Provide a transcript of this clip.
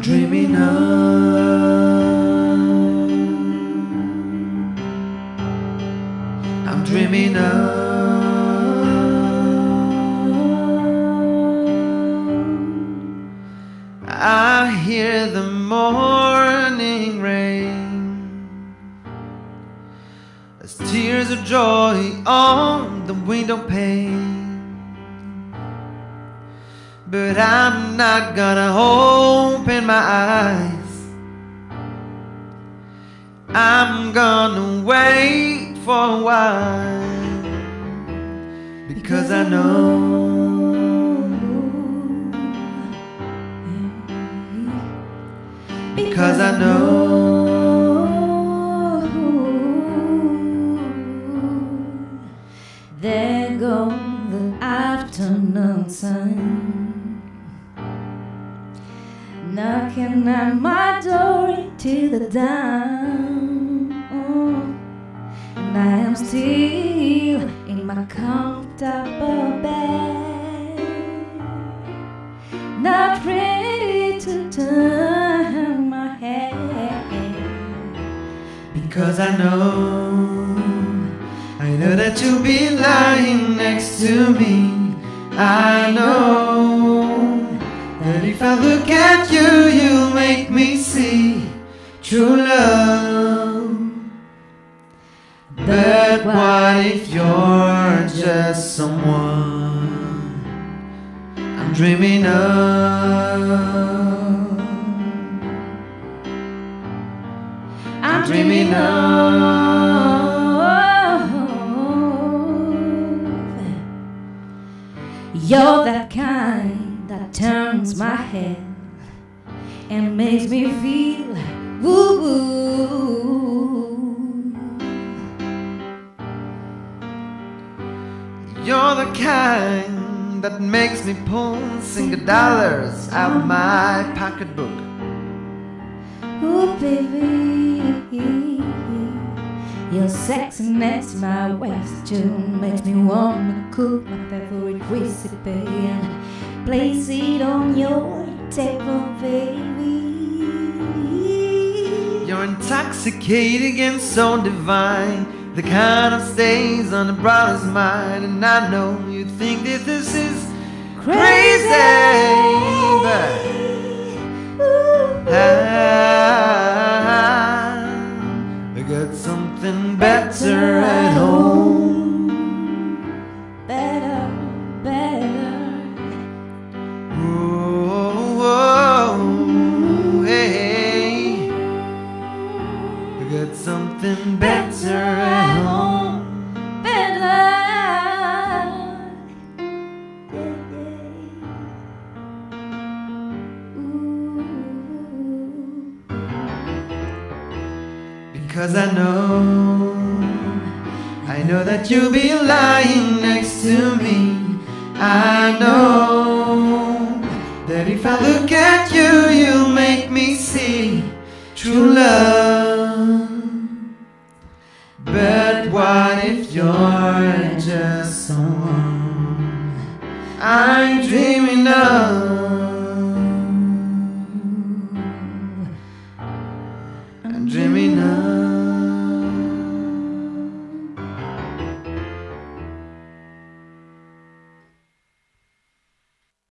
I'm dreaming of. I'm dreaming of. I hear the morning rain as tears of joy on the window pane. But I'm not gonna open my eyes. I'm gonna wait for a while because I know. Because I know there goes the afternoon sun knocking at my door to the dawn. And I am still in my comfortable bed, not ready to turn my head. Because I know, I know that you'll be lying next to me. I know I look at you, you'll make me see true love. But what if you're just someone I'm dreaming of? I'm dreaming of. You're that kind that turns my head and makes me feel woo woo. You're the kind that makes me pull single dollars out of my pocketbook. Ooh, baby, your sexiness, my question makes me wanna cook my favorite recipe and place it on your table, baby. You're intoxicating and so divine. The kind of stays on a brother's mind, and I know you think that this is crazy, but I got something better at home. I got something better at home. Better. Because I know, I know that you'll be lying next to me. I know that if I look at you, what if you're just someone I'm dreaming of?